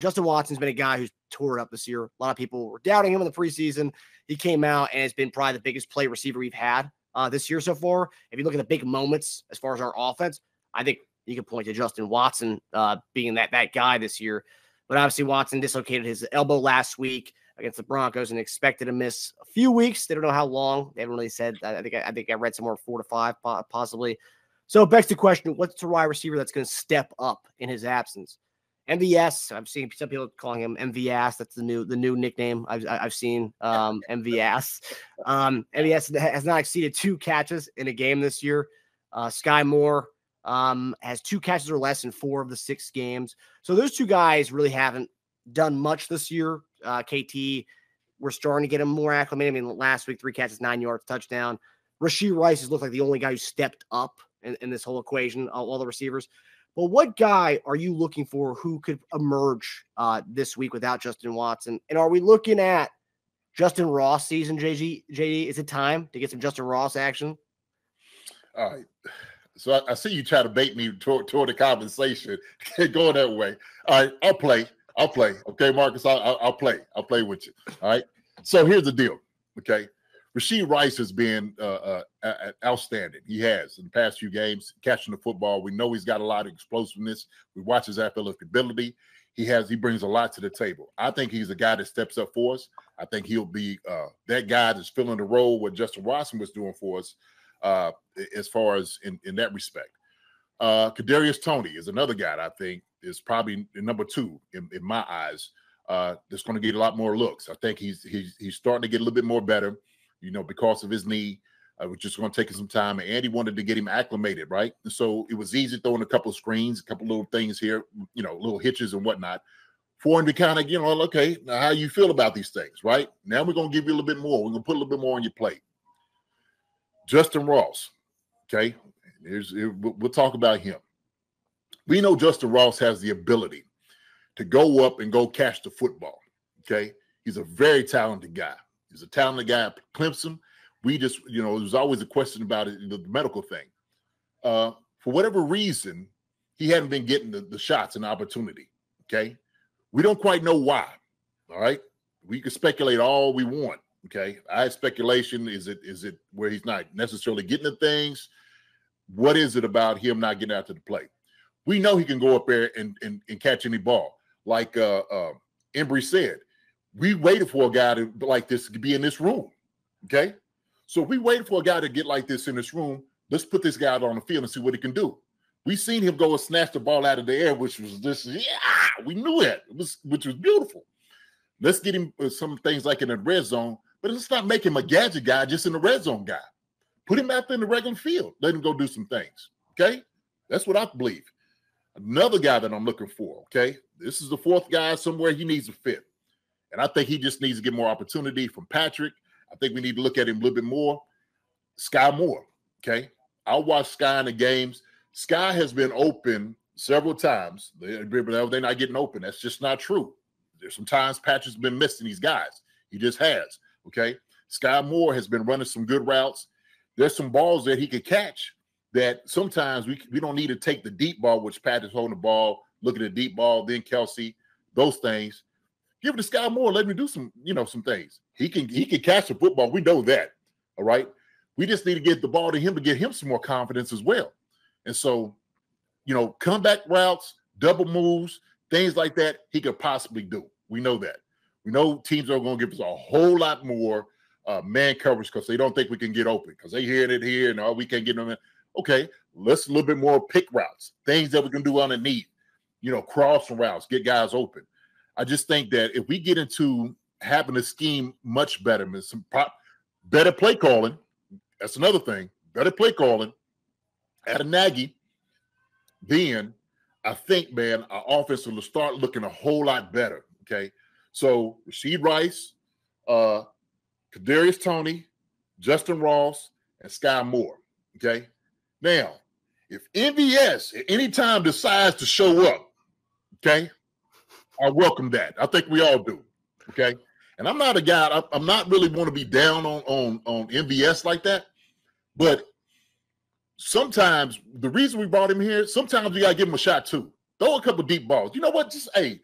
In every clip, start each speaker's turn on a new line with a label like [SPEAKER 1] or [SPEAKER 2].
[SPEAKER 1] Justin Watson's been a guy who's tore up this year. A lot of people were doubting him in the preseason. He came out and has been probably the biggest play receiver we've had uh, this year so far. If you look at the big moments as far as our offense, I think you can point to Justin Watson uh, being that that guy this year. But obviously, Watson dislocated his elbow last week against the Broncos and expected to miss a few weeks. They don't know how long. They haven't really said. I think I, I think I read somewhere four to five possibly. So it begs the question: What's the wide receiver that's going to step up in his absence? MVS. I've seen some people calling him MVS. That's the new the new nickname I've I've seen. Um, MVS. Um, MVS has not exceeded two catches in a game this year. Uh, Skyy Moore um, has two catches or less in four of the six games. So those two guys really haven't done much this year. Uh, KT, we're starting to get him more acclimated. I mean, last week three catches, nine yards, touchdown. Rashee Rice has looked like the only guy who stepped up in, in this whole equation. All, all the receivers. But what guy are you looking for who could emerge uh, this week without Justin Watson? And are we looking at Justyn Ross season, JG, JD? Is it time to get some Justyn Ross action?
[SPEAKER 2] All right. So I, I see you try to bait me toward, toward the compensation. going that way. All right, I'll play. I'll play. Okay, Marcus, I'll, I'll play. I'll play with you. All right. So here's the deal. Okay. Rashee Rice has been uh, uh, outstanding. He has in the past few games catching the football. We know he's got a lot of explosiveness. We watch his athletic ability. He has he brings a lot to the table. I think he's a guy that steps up for us. I think he'll be uh, that guy that's filling the role what Justin Watson was doing for us uh, as far as in, in that respect. Uh, Kadarius Toney is another guy I think is probably number two in, in my eyes. Uh, that's going to get a lot more looks. I think he's he's he's starting to get a little bit more better you know, because of his knee, uh, which just going to take him some time. And Andy wanted to get him acclimated, right? And so it was easy throwing a couple of screens, a couple little things here, you know, little hitches and whatnot, for him to kind of, you know, okay, now how you feel about these things, right? Now we're going to give you a little bit more. We're going to put a little bit more on your plate. Justyn Ross, okay, Here's, we'll talk about him. We know Justyn Ross has the ability to go up and go catch the football. Okay. He's a very talented guy. He's a talented guy at Clemson. We just, you know, there's always a question about it, the medical thing. Uh, for whatever reason, he hadn't been getting the, the shots and opportunity. Okay. We don't quite know why. All right. We can speculate all we want. Okay. I speculation. Is it is it where he's not necessarily getting the things? What is it about him not getting out to the plate? We know he can go up there and and, and catch any ball. Like uh, uh Embry said, we waited for a guy to like this to be in this room. Okay. So we waited for a guy to get like this in this room. Let's put this guy out on the field and see what he can do. We seen him go and snatch the ball out of the air, which was just yeah, we knew it. It was which was beautiful. Let's get him uh, some things like in the red zone, but let's not make him a gadget guy, just in the red zone guy. Put him out there in the regular field. Let him go do some things. Okay, that's what I believe. Another guy that I'm looking for. Okay, this is the fourth guy somewhere he needs a fit. And I think he just needs to get more opportunity from Patrick. I think we need to look at him a little bit more. Skyy Moore. Okay. I'll watch Skyy in the games. Skyy has been open several times. They're not getting open. That's just not true. There's some times Patrick's been missing these guys. He just has. Okay. Skyy Moore has been running some good routes. There's some balls that he could catch that sometimes we, we don't need to take the deep ball, which Patrick's holding the ball, look at the deep ball, then Kelce, those things. Give it to Skyy Moore. Let me do some, you know, some things. He can he can catch the football. We know that. All right. We just need to get the ball to him to get him some more confidence as well. And so, you know, comeback routes, double moves, things like that, he could possibly do. We know that. We know teams are going to give us a whole lot more uh, man coverage because they don't think we can get open because they hear it here and oh, we can't get them in. Okay, let's a little bit more pick routes, things that we can do underneath, you know, crossing routes, get guys open. I just think that if we get into having a scheme much better, some pop, better play calling, that's another thing. Better play calling at a Nagy, then I think, man, our offense will start looking a whole lot better. Okay. So Rashee Rice, uh, Kadarius Toney, Justyn Ross, and Skyy Moore. Okay. Now, if MVS at any time decides to show up, okay, I welcome that. I think we all do. Okay. And I'm not a guy, I, am not really want to be down on, on, on MVS like that. But sometimes the reason we brought him here, sometimes we got to give him a shot too. Throw a couple deep balls. You know what? Just, hey,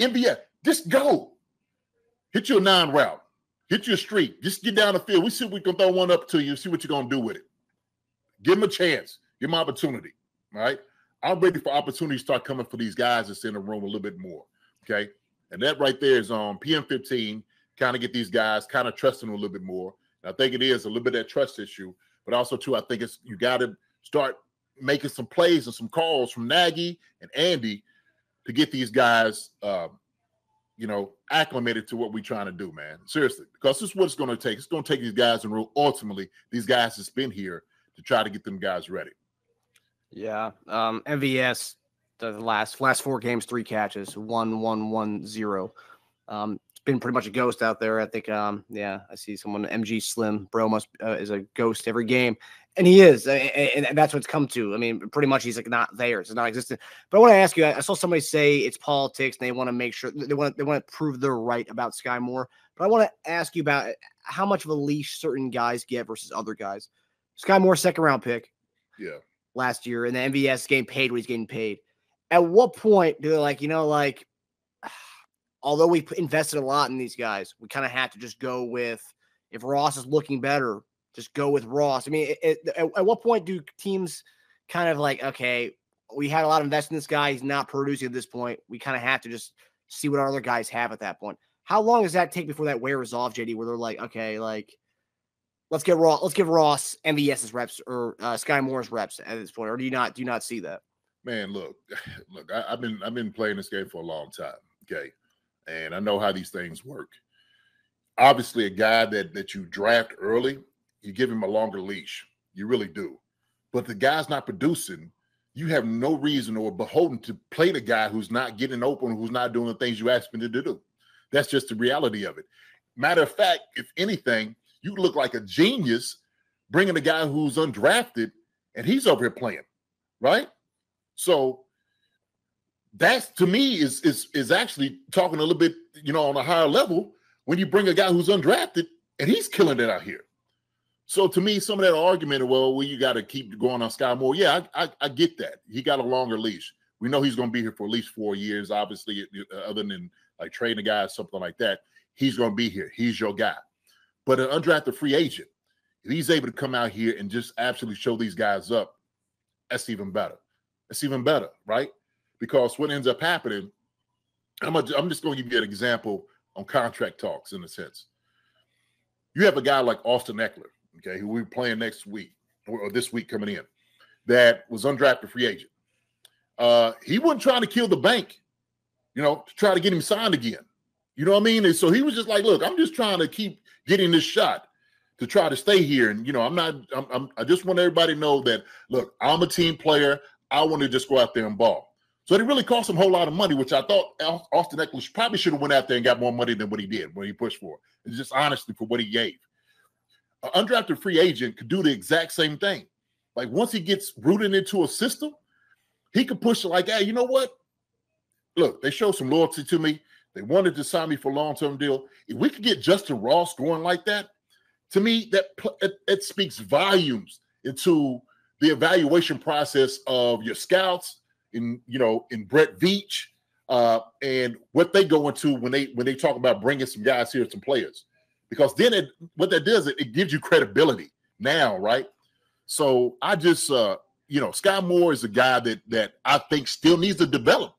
[SPEAKER 2] NBA, just go. Hit your nine route. Hit your streak. Just get down the field. We see if we can throw one up to you, see what you're going to do with it. Give him a chance. Give him opportunity. All right. I'm ready for opportunities to start coming for these guys that's in the room a little bit more. Okay. And that right there is on PM 15. Kind of get these guys kind of trusting them a little bit more. And I think it is a little bit of that trust issue, but also too, I think it's you got to start making some plays and some calls from Nagy and Andy to get these guys, uh, you know, acclimated to what we're trying to do, man. Seriously, because this is what it's going to take. It's going to take these guys and ultimately these guys that's been here to try to get them guys ready.
[SPEAKER 1] Yeah. Um, MVS, the last last four games, three catches, one, one, one, zero. Um, it's been pretty much a ghost out there. I think. Um, yeah, I see someone MG Slim Bro must uh, is a ghost every game, and he is, and, and that's what's come to. I mean, pretty much he's like not there. It's not existent. But I want to ask you. I saw somebody say it's politics, and they want to make sure they want they want to prove they're right about Skyy Moore. But I want to ask you about how much of a leash certain guys get versus other guys. Skyy Moore, second round pick.
[SPEAKER 2] Yeah.
[SPEAKER 1] Last year, and the MVS getting paid what he's getting paid. At what point do they like, you know, like, although we invested a lot in these guys, we kind of have to just go with if Ross is looking better, just go with Ross. I mean, it, it, at, at what point do teams kind of like, okay, we had a lot of investment in this guy, he's not producing at this point. We kind of have to just see what our other guys have at that point. How long does that take before that wears off, JD? Where they're like, okay, like let's get Ross, let's give Ross MVS's reps or uh, Skyy Moore's reps at this point, or do you not do you not see that?
[SPEAKER 2] Man, look, look, I, have been I've been playing this game for a long time, okay, and I know how these things work. Obviously, a guy that that you draft early, you give him a longer leash, you really do. But the guy's not producing. You have no reason or beholden to play the guy who's not getting open, who's not doing the things you asked him to do. That's just the reality of it. Matter of fact, if anything, you look like a genius bringing a guy who's undrafted and he's over here playing, right? So that's to me is is is actually talking a little bit, you know, on a higher level when you bring a guy who's undrafted and he's killing it out here. So to me, some of that argument, well, well, you got to keep going on Skyy Moore. Yeah, I, I, I, get that. He got a longer leash. We know he's going to be here for at least four years. Obviously, uh, other than like trading a guy or something like that, he's going to be here. He's your guy. But an undrafted free agent, if he's able to come out here and just absolutely show these guys up, that's even better. That's even better, right? Because what ends up happening, I'm, a, I'm just going to give you an example on contract talks in a sense. You have a guy like Austin Ekeler, okay, who we're playing next week or, this week coming in, that was undrafted free agent. Uh, he wasn't trying to kill the bank, you know, to try to get him signed again. You know what I mean? And so he was just like, look, I'm just trying to keep getting this shot to try to stay here. And you know, I'm not. I'm, I'm, i just want everybody to know that. Look, I'm a team player. I want to just go out there and ball. So it really cost him a whole lot of money, which I thought Austin Ekeler probably should have went out there and got more money than what he did when he pushed for. It's just honestly for what he gave. An undrafted free agent could do the exact same thing. Like once he gets rooted into a system, he could push it like, hey, you know what? Look, they show some loyalty to me. They wanted to sign me for a long-term deal. If we could get Justyn Ross going like that, to me, that it, it speaks volumes into the evaluation process of your scouts, in you know, in Brett Veach, uh, and what they go into when they when they talk about bringing some guys here, some players, because then it what that does it, it gives you credibility now, right? So I just uh, you know, Skyy Moore is a guy that that I think still needs to develop.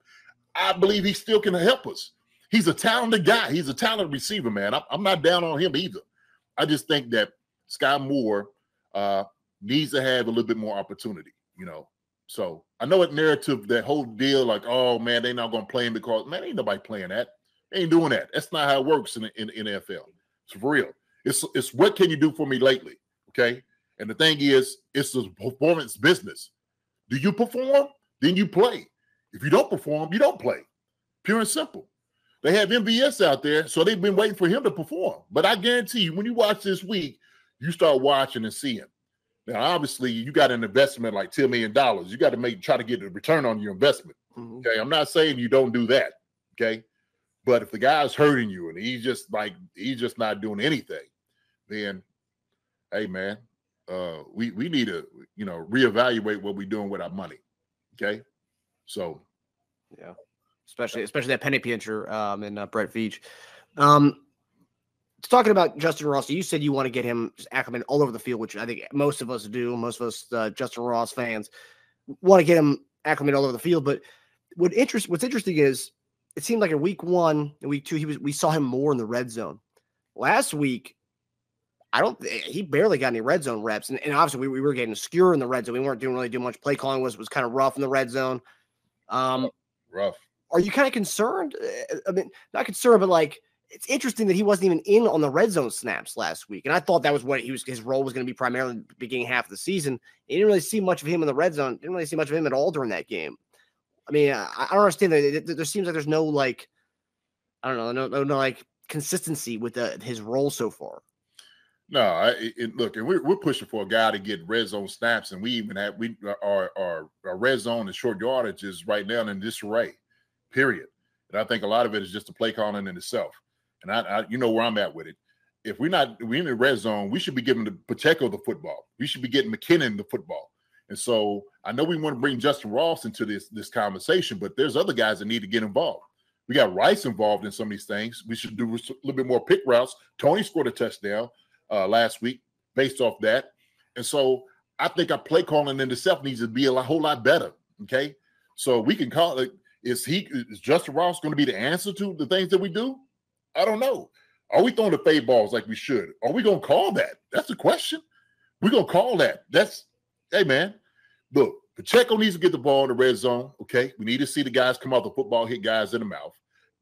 [SPEAKER 2] I believe he still can help us he's a talented guy. He's a talented receiver, man. I'm, I'm not down on him either. I just think that Skyy Moore uh, needs to have a little bit more opportunity, you know. So I know it narrative, that whole deal, like, oh man, they're not gonna play him because man, ain't nobody playing that. They ain't doing that. That's not how it works in in, in NFL. It's for real. It's it's what can you do for me lately? Okay. And the thing is, it's a performance business. Do you perform? Then you play. If you don't perform, you don't play. Pure and simple. They have MVS out there, so they've been waiting for him to perform. But I guarantee you, when you watch this week, you start watching and seeing. Now, obviously, you got an investment like $10 million. You got to make try to get a return on your investment. Mm-hmm. Okay. I'm not saying you don't do that. Okay. But if the guy's hurting you and he's just like he's just not doing anything, then hey man, uh we we need to, you know, reevaluate what we're doing with our money. Okay. So
[SPEAKER 1] yeah. Especially especially that penny pincher um, and uh, Brett Veach. Um, talking about Justyn Ross, you said you want to get him acclimated all over the field, which I think most of us do. Most of us uh, Justyn Ross fans want to get him acclimated all over the field. But what interest what's interesting is it seemed like in week one and week two he was we saw him more in the red zone. Last week, I don't he barely got any red zone reps, and, and obviously we, we were getting skewer in the red zone. We weren't doing really doing much play calling was was kind of rough in the red zone. Um,
[SPEAKER 2] rough.
[SPEAKER 1] Are you kind of concerned? Uh, I mean, not concerned, but like it's interesting that he wasn't even in on the red zone snaps last week, and I thought that was what he was. His role was going to be primarily the beginning half of the season. You didn't really see much of him in the red zone. Didn't really see much of him at all during that game. I mean, I, I don't understand that. There seems like there's no like, I don't know, no, no, no like consistency with the, his role so far.
[SPEAKER 2] No, I, it, look, and we're, we're pushing for a guy to get red zone snaps, and we even have we our our, our red zone and short yardage is right now in disarray. Period. And I think a lot of it is just the play calling in itself and I, I, you know where I'm at with it. If we're not we in the red zone, we should be giving the Pacheco the football. We should be getting McKinnon the football. And so I know we want to bring Justyn Ross into this this conversation, but there's other guys that need to get involved. We got Rice involved in some of these things. We should do a little bit more pick routes. Toney scored a touchdown uh, last week based off that, and so I think our play calling in itself needs to be a whole lot better. Okay, so we can call it. Is he is Justyn Ross going to be the answer to the things that we do? I don't know. Are we throwing the fade balls like we should? Are we gonna call that? That's the question. We're gonna call that. That's hey man. Look, Pacheco needs to get the ball in the red zone. Okay. We need to see the guys come out the football, hit guys in the mouth.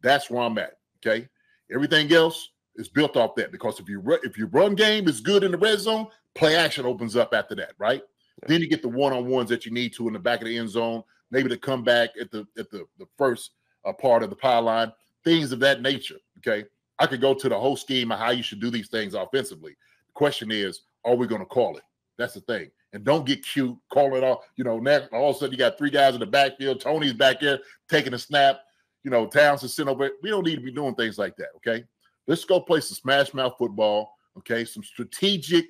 [SPEAKER 2] That's where I'm at. Okay. Everything else is built off that because if you if your run game is good in the red zone, play action opens up after that, right? Then you get the one on ones that you need to in the back of the end zone, maybe to come back at the at the the first uh, part of the pylon things of that nature. Okay. I could go to the whole scheme of how you should do these things offensively. The question is, are we going to call it? That's the thing. And don't get cute, call it off. You know, now all of a sudden you got three guys in the backfield. Toney's back there taking a snap. You know, Towns is sitting over. We don't need to be doing things like that. Okay. Let's go play some smash mouth football. Okay. Some strategic,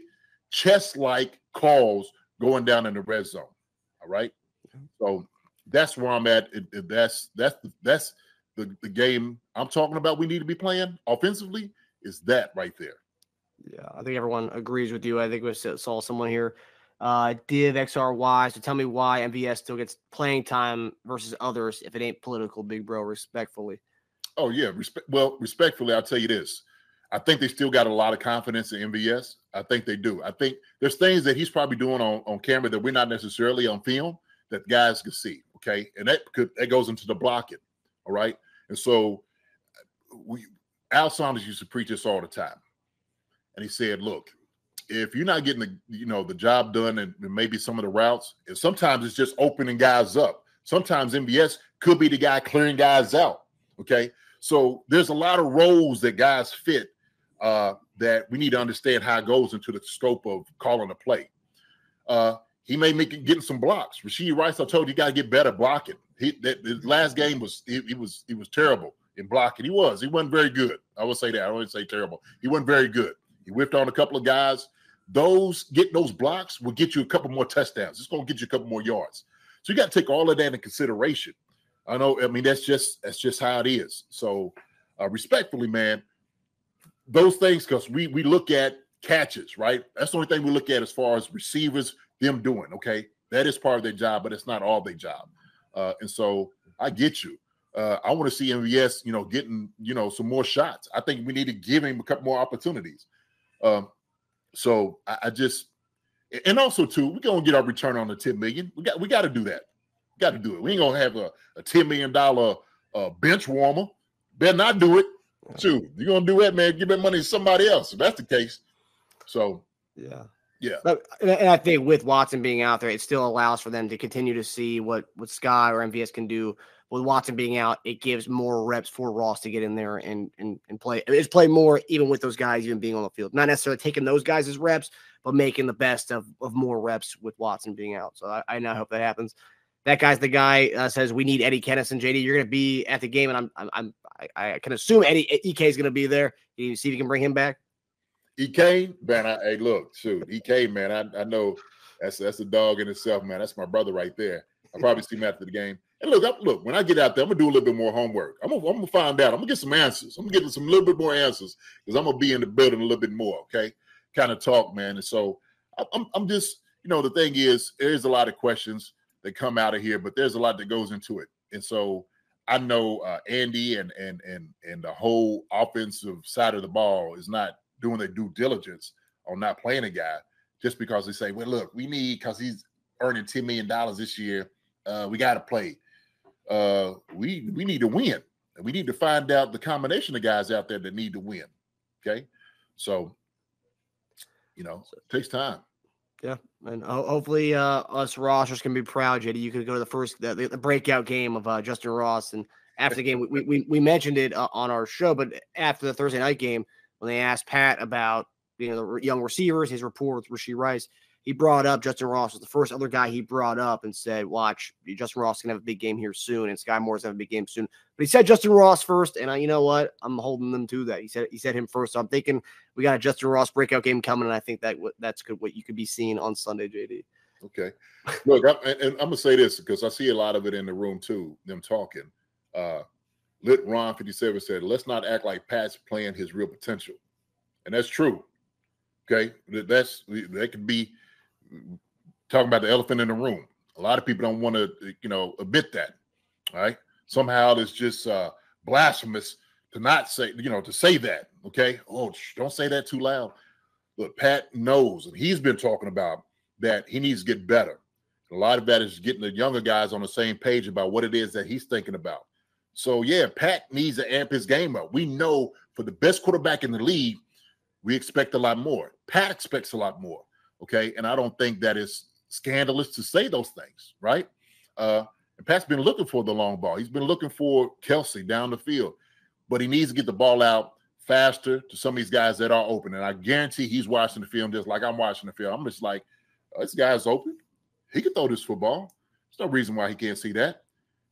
[SPEAKER 2] chess like calls going down in the red zone. All right. So that's where I'm at. That's that's that's the, the game I'm talking about we need to be playing offensively is that right there.
[SPEAKER 1] Yeah, I think everyone agrees with you. I think we saw someone here, uh, Div XRY. So tell me why MVS still gets playing time versus others if it ain't political, big bro, respectfully.
[SPEAKER 2] Oh, yeah. Respe- well, respectfully, I'll tell you this. I think they still got a lot of confidence in MVS. I think they do. I think there's things that he's probably doing on, on camera that we're not necessarily on film that guys can see. Okay. And that could that goes into the blocking. All right. And so we Al Saunders used to preach this all the time. And he said, look, if you're not getting the you know the job done and maybe some of the routes, and sometimes it's just opening guys up. Sometimes MVS could be the guy clearing guys out. Okay. So there's a lot of roles that guys fit uh, that we need to understand how it goes into the scope of calling a play. Uh, he may make getting some blocks. Rashee Rice, I told you, you got to get better blocking. He that his last game was he, he, was he was terrible in blocking. He was. He wasn't very good. I will say that. I don't to say terrible. He wasn't very good. He whipped on a couple of guys. Those get those blocks will get you a couple more touchdowns. It's going to get you a couple more yards. So you got to take all of that in consideration. I know. I mean, that's just that's just how it is. So, uh, respectfully, man, those things because we we look at catches, right? That's the only thing we look at as far as receivers, them doing. Okay, that is part of their job, but it's not all their job. Uh, and so I get you. Uh, I want to see MVS, you know, getting you know some more shots. I think we need to give him a couple more opportunities. Um, so I, I just, and also too, we're gonna get our return on the ten million. We got we got to do that. We got to do it. We ain't gonna have a, a ten million dollar uh, bench warmer. Better not do it. Too. You're gonna do that, man. Give that money to somebody else. If that's the case. So
[SPEAKER 1] yeah.
[SPEAKER 2] Yeah,
[SPEAKER 1] but, and I think with Watson being out there, it still allows for them to continue to see what what Skyy or MVS can do. With Watson being out, it gives more reps for Ross to get in there and and and play. It's play more even with those guys even being on the field. Not necessarily taking those guys as reps, but making the best of of more reps with Watson being out. So I, I now hope that happens. That guy's the guy uh, says we need Eddie Kennison. JD, you're going to be at the game, and I'm I'm, I'm I, I can assume Eddie Ek is going to be there. You see if you can bring him back?
[SPEAKER 2] He came, man. I, hey, look, shoot, he came, man. I, I know that's that's a dog in itself, man. That's my brother right there. I'll probably see him after the game. And look, I, look, when I get out there, I'm gonna do a little bit more homework. I'm gonna, I'm gonna find out. I'm gonna get some answers. I'm gonna get some little bit more answers because I'm gonna be in the building a little bit more. Okay, kind of talk, man. And so I'm, I'm just, you know, the thing is, there's a lot of questions that come out of here, but there's a lot that goes into it. And so I know uh, Andy and and and and the whole offensive side of the ball is not doing their due diligence on not playing a guy just because they say, well, look, we need because he's earning ten million dollars this year, uh, we got to play uh, we we need to win. And we need to find out the combination of guys out there that need to win. Okay. So, you know, it takes time.
[SPEAKER 1] Yeah, and ho- hopefully uh, us Rossers can be proud, JD. You could go to the first the, the breakout game of uh, Justyn Ross, and after the game, we we, we mentioned it uh, on our show, but after the Thursday night game, when they asked Pat about you know the young receivers, his rapport with Rashee Rice, he brought up Justyn Ross was the first other guy he brought up and said, "Watch, Justyn Ross can have a big game here soon, and Skyy Moore's gonna have a big game soon." But he said Justyn Ross first, and I, you know what? I'm holding them to that. He said he said him first. So I'm thinking we got a Justyn Ross breakout game coming, and I think that that's good. What you could be seeing on Sunday, JD.
[SPEAKER 2] Okay, look, I'm, and I'm gonna say this because I see a lot of it in the room too. Them talking. Uh, Lit Ron 57 said, "Let's not act like Pat's playing his real potential," and that's true. Okay, that's that could be talking about the elephant in the room. A lot of people don't want to, you know, admit that. Right? Somehow it's just uh, blasphemous to not say, you know, to say that. Okay. Oh, don't say that too loud. But Pat knows, and he's been talking about that he needs to get better. A lot of that is getting the younger guys on the same page about what it is that he's thinking about. So yeah, Pat needs to amp his game up. We know for the best quarterback in the league, we expect a lot more. Pat expects a lot more. Okay. And I don't think that is scandalous to say those things, right? Uh, and Pat's been looking for the long ball. He's been looking for Kelce down the field, but he needs to get the ball out faster to some of these guys that are open. And I guarantee he's watching the film just like I'm watching the film. I'm just like, oh, this guy's open. He can throw this football. There's no reason why he can't see that.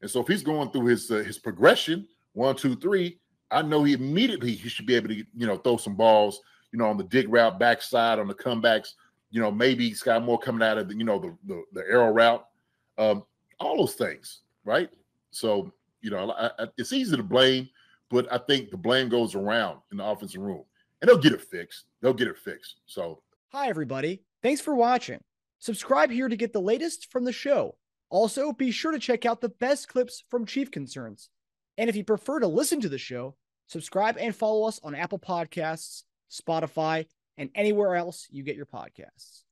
[SPEAKER 2] And so if he's going through his uh, his progression, one, two, three, I know he immediately he should be able to you know throw some balls, you know, on the dig route, backside, on the comebacks, you know, maybe Skyy Moore coming out of the, you know, the the, the arrow route, um, all those things, right? So, you know, I, I, it's easy to blame, but I think the blame goes around in the offensive room, and they'll get it fixed. They'll get it fixed. So,
[SPEAKER 3] hi everybody, thanks for watching. Subscribe here to get the latest from the show. Also, be sure to check out the best clips from Chief Concerns. And if you prefer to listen to the show, subscribe and follow us on Apple Podcasts, Spotify, and anywhere else you get your podcasts.